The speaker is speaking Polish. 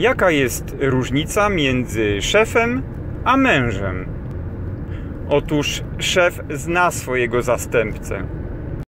Jaka jest różnica między szefem a mężem? Otóż szef zna swojego zastępcę